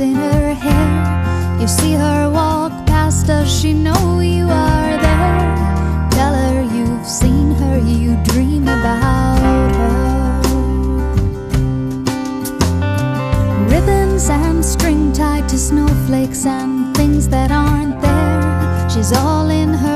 in her hair. You see her walk past, does she know you are there? Tell her you've seen her, you dream about her. Ribbons and string tied to snowflakes and things that aren't there. She's all in her.